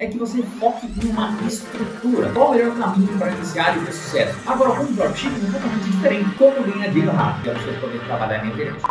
é que você foque em uma estrutura. Qual é o melhor caminho para iniciar e ter sucesso? Agora, com o dropshipping é totalmente diferente. Como ganhar dinheiro rápido para você poder trabalhar na internet.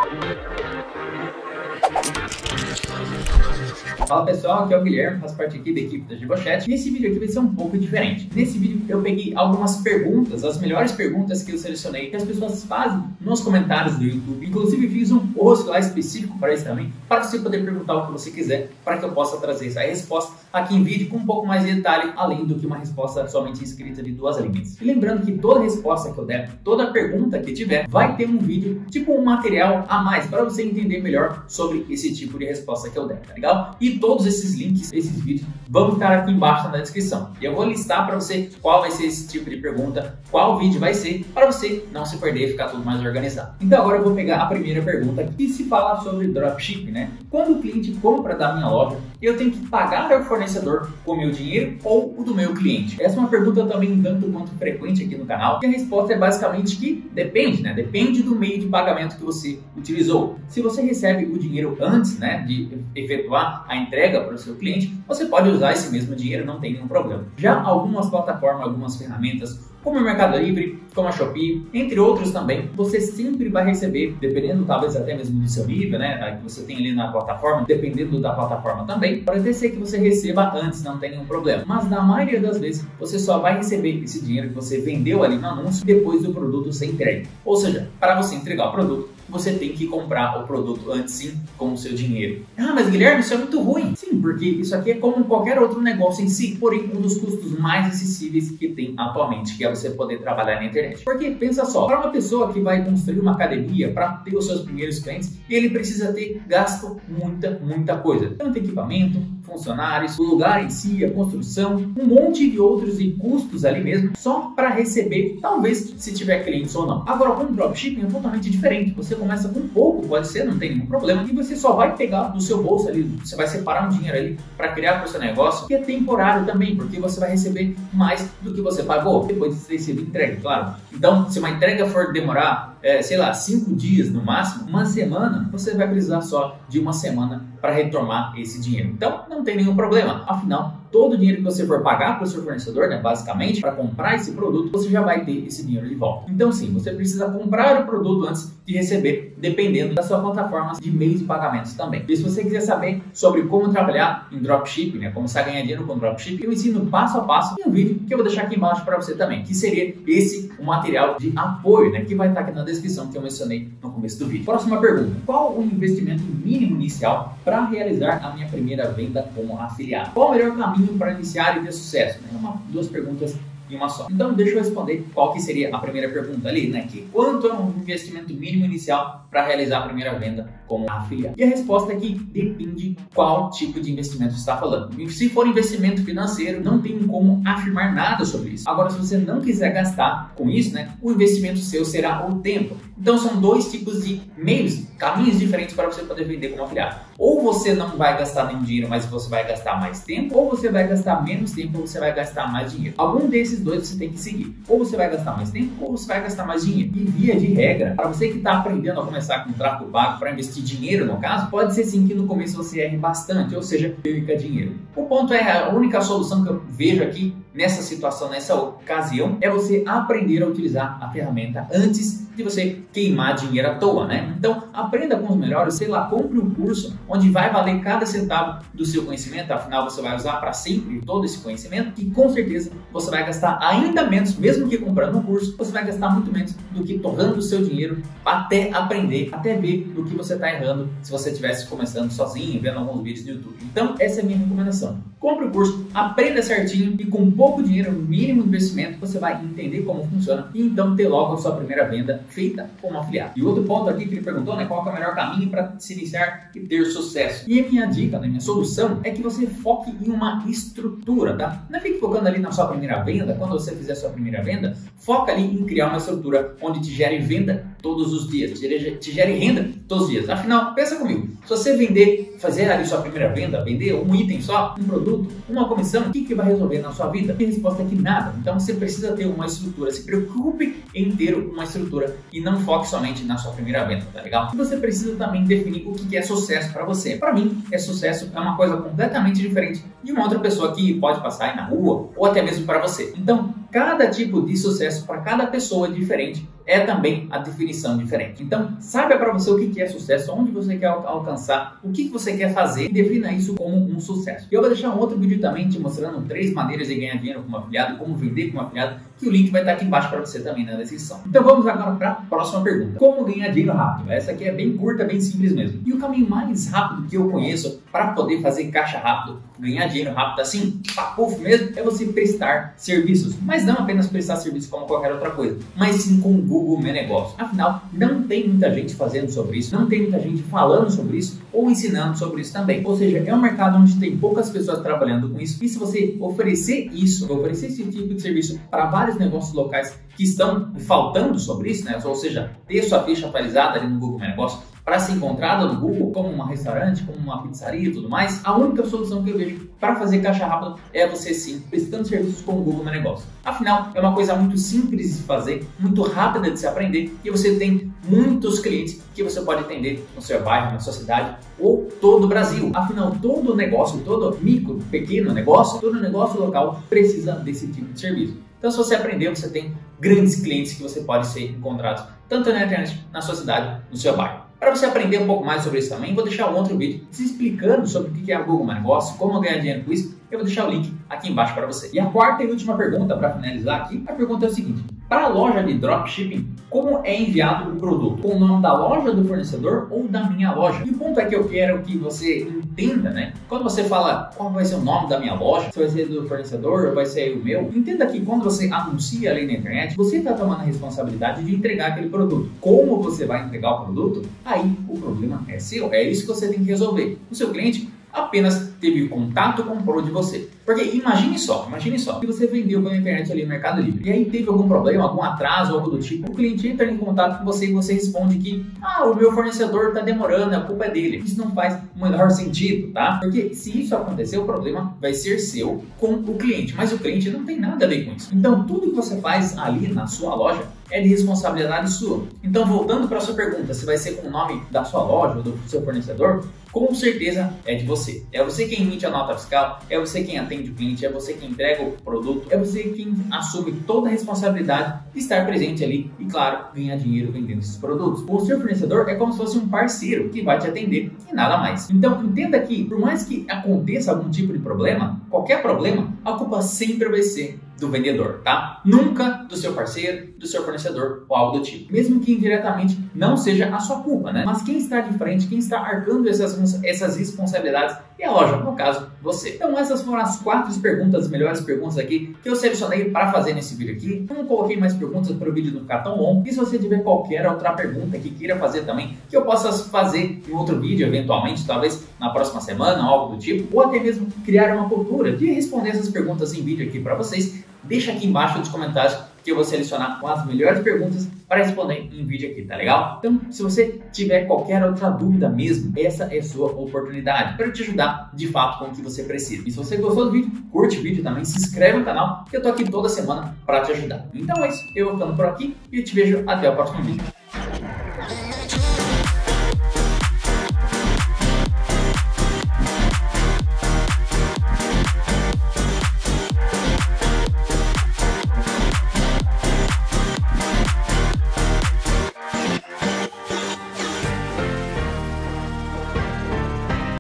Fala pessoal, aqui é o Guilherme, faço parte aqui da equipe da Gibochat. Nesse vídeo aqui vai ser um pouco diferente. Nesse vídeo eu peguei algumas perguntas, as melhores perguntas que eu selecionei, que as pessoas fazem nos comentários do YouTube. Inclusive fiz um post lá específico para isso também, para você poder perguntar o que você quiser, para que eu possa trazer essa resposta aqui em vídeo com um pouco mais de detalhe, além do que uma resposta somente escrita de duas linhas. E lembrando que toda resposta que eu der, toda pergunta que tiver, vai ter um vídeo, tipo um material a mais, para você entender melhor sobre esse tipo de resposta que eu der, tá legal? E todos esses links, esses vídeos, vão ficar aqui embaixo na descrição. E eu vou listar para você qual vai ser esse tipo de pergunta, qual vídeo vai ser, para você não se perder e ficar tudo mais organizado. Então agora eu vou pegar a primeira pergunta que se fala sobre dropshipping, né? Quando o cliente compra da minha loja, eu tenho que pagar ao fornecedor com o meu dinheiro ou o do meu cliente? Essa é uma pergunta também tanto quanto frequente aqui no canal. E a resposta é basicamente que depende, né? Depende do meio de pagamento que você utilizou. Se você recebe o dinheiro antes, né, de efetuar a entrega para o seu cliente, você pode usar esse mesmo dinheiro, não tem nenhum problema. Já algumas plataformas, algumas ferramentas como o Mercado Livre, como a Shopee, entre outros também, você sempre vai receber, dependendo talvez até mesmo do seu nível, né, que você tem ali na plataforma, dependendo da plataforma também, pode ser que você receba antes, não tem nenhum problema. Mas na maioria das vezes, você só vai receber esse dinheiro que você vendeu ali no anúncio depois do produto ser entregue. Ou seja, para você entregar o produto, você tem que comprar o produto antes sim com o seu dinheiro. Ah, mas Guilherme, isso é muito ruim. Sim, porque isso aqui é como qualquer outro negócio em si, porém um dos custos mais acessíveis que tem atualmente, que é você poder trabalhar na internet. Porque pensa só, para uma pessoa que vai construir uma academia para ter os seus primeiros clientes, ele precisa ter gasto muita, muita coisa. Tanto equipamento, funcionários, o lugar em si, a construção, um monte de outros e custos ali mesmo, só para receber, talvez se tiver clientes ou não. Agora, com dropshipping é totalmente diferente. Você começa com pouco, pode ser, não tem nenhum problema, e você só vai pegar do seu bolso ali, você vai separar um dinheiro ali para criar o seu negócio, que é temporário também, porque você vai receber mais do que você pagou depois de ter sido entregue, claro. Então, se uma entrega for demorar, é, sei lá, cinco dias no máximo, uma semana, você vai precisar só de uma semana para retomar esse dinheiro. Então, não tem nenhum problema. Afinal, todo o dinheiro que você for pagar para o seu fornecedor, né, basicamente, para comprar esse produto, você já vai ter esse dinheiro de volta. Então, sim, você precisa comprar o produto antes de receber, dependendo da sua plataforma de meios de pagamentos também. E se você quiser saber sobre como trabalhar em dropshipping, né, começar a ganhar dinheiro com dropshipping, eu ensino passo a passo em um vídeo que eu vou deixar aqui embaixo para você também, que seria esse o material de apoio, né, que vai estar aqui na descrição que eu mencionei no começo do vídeo. Próxima pergunta: qual o investimento mínimo inicial para realizar a minha primeira venda como afiliado? Qual o melhor caminho para iniciar e ter sucesso? É uma, duas perguntas em uma só. Então, deixa eu responder qual que seria a primeira pergunta ali, né? Que quanto é um investimento mínimo inicial para realizar a primeira venda como afiliado? E a resposta é que depende qual tipo de investimento você está falando. Se for investimento financeiro, não tem como afirmar nada sobre isso. Agora, se você não quiser gastar com isso, né? O investimento seu será o tempo. Então, são dois tipos de meios, caminhos diferentes para você poder vender como afiliado. Ou você não vai gastar nenhum dinheiro, mas você vai gastar mais tempo, ou você vai gastar menos tempo, ou você vai gastar mais dinheiro. Algum desses esses dois você tem que seguir. Ou você vai gastar mais tempo, ou você vai gastar mais dinheiro. E via de regra, para você que está aprendendo a começar com tráfego pago para investir dinheiro no caso, pode ser sim que no começo você erre bastante, ou seja, perca dinheiro. O ponto é a única solução que eu vejo aqui nessa situação, nessa ocasião, é você aprender a utilizar a ferramenta antes de você queimar dinheiro à toa, né? Então, aprenda com os melhores, sei lá, compre um curso onde vai valer cada centavo do seu conhecimento, afinal você vai usar para sempre todo esse conhecimento e com certeza você vai gastar ainda menos, mesmo que comprando um curso, você vai gastar muito menos do que torrando o seu dinheiro até aprender, até ver do que você está errando se você estivesse começando sozinho, vendo alguns vídeos do YouTube. Então, essa é a minha recomendação. Compre o curso, aprenda certinho e com pouco dinheiro, mínimo investimento, você vai entender como funciona e então ter logo a sua primeira venda feita como afiliado. E outro ponto aqui que ele perguntou, né, qual é o melhor caminho para se iniciar e ter sucesso. E a minha dica, né, minha solução é que você foque em uma estrutura, tá? Não fique focando ali na sua primeira venda, quando você fizer a sua primeira venda, foca ali em criar uma estrutura onde te gere venda todos os dias, te, gere renda todos os dias. Afinal, pensa comigo, se você vender, fazer ali sua primeira venda, vender um item só, um produto, uma comissão, o que, que vai resolver na sua vida? A resposta é que nada. Então você precisa ter uma estrutura. Se preocupe em ter uma estrutura e não foque somente na sua primeira venda, tá legal? E você precisa também definir o que é sucesso para você. Para mim, é sucesso é uma coisa completamente diferente de uma outra pessoa que pode passar aí na rua ou até mesmo para você. Então, cada tipo de sucesso para cada pessoa é diferente é também a definição diferente. Então, saiba para você o que é sucesso, onde você quer alcançar, o que você quer fazer e defina isso como um sucesso. E eu vou deixar um outro vídeo também te mostrando três maneiras de ganhar dinheiro como afiliado, como vender como afiliado, que o link vai estar aqui embaixo para você também na descrição. Então vamos agora para a próxima pergunta. Como ganhar dinheiro rápido? Essa aqui é bem curta, bem simples mesmo. E o caminho mais rápido que eu conheço para poder fazer caixa rápido, ganhar dinheiro rápido assim, papufo mesmo, é você prestar serviços. Mas não apenas prestar serviços como qualquer outra coisa, mas sim com o Google Meu Negócio. Afinal, não tem muita gente fazendo sobre isso, não tem muita gente falando sobre isso ou ensinando sobre isso também. Ou seja, é um mercado onde tem poucas pessoas trabalhando com isso. E se você oferecer isso, oferecer esse tipo de serviço para vários negócios locais que estão faltando sobre isso, né? ou seja, ter sua ficha atualizada ali no Google Meu Negócio, para ser encontrada no Google como um restaurante, como uma pizzaria e tudo mais, a única solução que eu vejo para fazer caixa rápida é você sim prestando serviços com o Google Meu Negócio. Afinal, é uma coisa muito simples de fazer, muito rápida de se aprender e você tem muitos clientes que você pode atender no seu bairro, na sua cidade ou todo o Brasil. Afinal, todo negócio, todo micro, pequeno negócio, todo negócio local precisa desse tipo de serviço. Então, se você aprender, você tem grandes clientes que você pode ser encontrados tanto na internet, na sua cidade, no seu bairro. Para você aprender um pouco mais sobre isso também, vou deixar um outro vídeo te explicando sobre o que é o Google Negócio, como ganhar dinheiro com isso. Eu vou deixar o link aqui embaixo para você. E a quarta e última pergunta para finalizar aqui, a pergunta é o seguinte: para a loja de dropshipping, como é enviado o produto? Com o nome da loja do fornecedor ou da minha loja? E o ponto é que eu quero que você entenda, né? Quando você fala qual vai ser o nome da minha loja, se vai ser do fornecedor ou vai ser o meu, entenda que quando você anuncia ali na internet, você está tomando a responsabilidade de entregar aquele produto. Como você vai entregar o produto? Aí o problema é seu. É isso que você tem que resolver. O seu cliente apenas teve contato, comprou de você. Porque imagine só, imagine só, que você vendeu pela internet ali no Mercado Livre, e aí teve algum problema, algum atraso, algo do tipo, o cliente entra em contato com você e você responde que, ah, o meu fornecedor está demorando, a culpa é dele. Isso não faz o menor sentido, tá? Porque se isso acontecer, o problema vai ser seu com o cliente, mas o cliente não tem nada a ver com isso. Então, tudo que você faz ali na sua loja é de responsabilidade sua. Então, voltando para sua pergunta, se vai ser com o nome da sua loja ou do seu fornecedor, com certeza é de você. É você quem emite a nota fiscal, é você quem atende o cliente, é você quem entrega o produto, é você quem assume toda a responsabilidade de estar presente ali e, claro, ganhar dinheiro vendendo esses produtos. O seu fornecedor é como se fosse um parceiro que vai te atender e nada mais. Então, entenda que, por mais que aconteça algum tipo de problema, qualquer problema, a culpa sempre vai ser do vendedor, tá? Nunca do seu parceiro, do seu fornecedor ou algo do tipo. Mesmo que indiretamente não seja a sua culpa, né? Mas quem está de frente, quem está arcando essas, essas responsabilidades é a loja, no caso, você. Então essas foram as quatro perguntas, as melhores perguntas aqui que eu selecionei para fazer nesse vídeo aqui. Não coloquei mais perguntas para o vídeo não ficar tão longo. E se você tiver qualquer outra pergunta que queira fazer também, que eu possa fazer em outro vídeo, eventualmente, talvez na próxima semana, algo do tipo, ou até mesmo criar uma cultura de responder essas perguntas em vídeo aqui para vocês, deixa aqui embaixo nos comentários que eu vou selecionar as melhores perguntas para responder em vídeo aqui, tá legal? Então, se você tiver qualquer outra dúvida mesmo, essa é sua oportunidade para te ajudar de fato com o que você precisa. E se você gostou do vídeo, curte o vídeo também, se inscreve no canal, que eu tô aqui toda semana para te ajudar. Então é isso, eu vou ficando por aqui e te vejo até o próximo vídeo.